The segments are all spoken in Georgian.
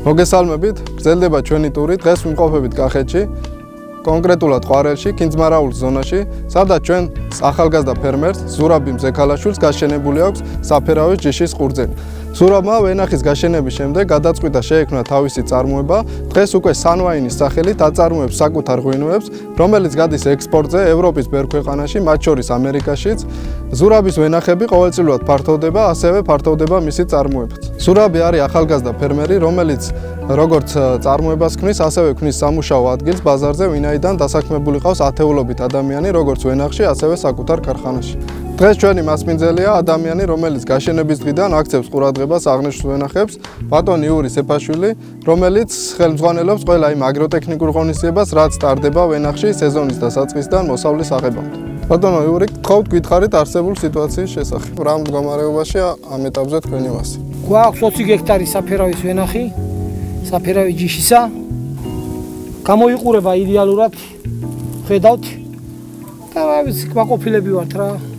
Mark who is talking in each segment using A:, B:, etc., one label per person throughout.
A: მოგესალმებით, გრძელდება ჩვენი ტური. დღეს ვიმყოფებით კახეთში, კონკრეტულად ყვარელში, კინძმარაულის ზონაში, სადაც ჩვენ ახალგაზრდა ფერმერს ზურაბი მზექალაშვილს გაშენებული აქვს საფერავის ჯიშის ყურძენი. ზურაბმა ვენახის გაშენების შემდეგ გადაწყვიტა შეექმნა თავისი წარმოება. დღეს უკვე სანვაინის სახელით აწარმოებს საკუთარ ღვინოებს, რომელიც გადის ექსპორტზე ევროპის ბევრ ქვეყანაში, მათ შორის ამერიკაშიც. ზურაბის ვენახები ყოველწლიურად ფართოვდება, ასევე ფართოვდება მისი წარმოებაც. ზურაბი არის ახალგაზრდა ფერმერი, რომელიც როგორც წარმოებას ქმნის, ასევე ქმნის სამუშაო ადგილს ბაზარზე, ვინაიდან დასაქმებული ყავს ათეულობით ადამიანი, როგორც ვენახში, ასევე საკუთარ ქარხანაში. დღეს ჩვენი მასპინძელია ადამიანი, რომელიც გაშენების დღიდან აქცევს ყურადღებას აღნიშნულ ვენახებს, ბატონ იური სეფაშვილი, რომელიც ხელმძღვანელობს ყველა იმ აგროტექნიკურ ღონისძიებას, რაც სტარდება ვენახში სეზონის დასაწყისიდან მოსავლის აღებამდე. ბატონო იური, გთხოვთ გითხარით არსებულ სიტუაციის შესახებ. რა მდგომარეობაში ამ ეტაპზე თქვენი მასი?
B: გვაქვს 20 გექტარი საფერავის ვენახი, საფერავი ჯიშისა. გამოიყურება იდეალურად. ხედავთ? და რა ვიცი, კმაყოფილები ვართ რა.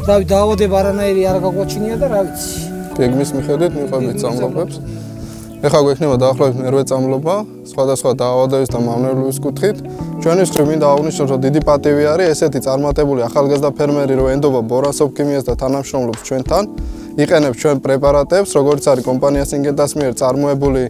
B: დავი დაავადება არანაირი არ გაგვაჩინია და რა ვიცი.
A: გეგმის მიხედვით მიყვებით წამლობებს. ეხლა გვექნება დაახლოებით მერვე წამლობა, სხვადასხვა დაავადების და მავნებლების კუთხით. ჩვენი ხრი მინდა აღნიშნოთ, რომ დიდი პატივი არის ესეთი წარმატებული ახალგაზრდა ფერმერი, რო ენდობა ბორასოფ ქიმიას და თანამშრომლობს ჩვენთან. იყენებს ჩვენ პრეპარატებს, როგორც არის კომპანია სინგენტას მიერ წარმოებული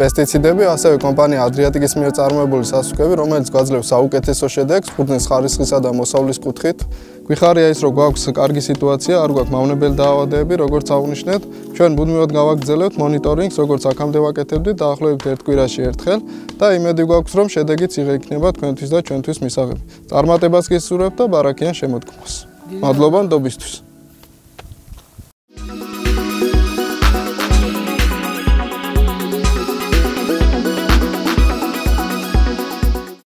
A: პესტიციდები, ასევე კომპანია ადრიატიკის მიერ წარმოებული სასუქები, რომელიც გვაძლევს საუკეთესო შედეგს ყურძნის ხარისხისა და მოსავლის კუთხით. გვიხარია ის, რომ გვაქვს კარგი სიტუაცია, არ გვაქვს მავნებელი დაავადებები, როგორც აღნიშნეთ. ჩვენ მუდმივად გავაგრძელებთ მონიტორინგს, როგორც აქამდე ვაკეთებდით, დაახლოებით ერთ კვირაში ერთხელ და იმედი გვაქვს, რომ შედეგიც იღე იქნება თქვენთვის და ჩვენთვის მისაღები. წარმატებას გისურვებთ და ბარაკიან შემოდგმას. მადლობა ნდობისთვის.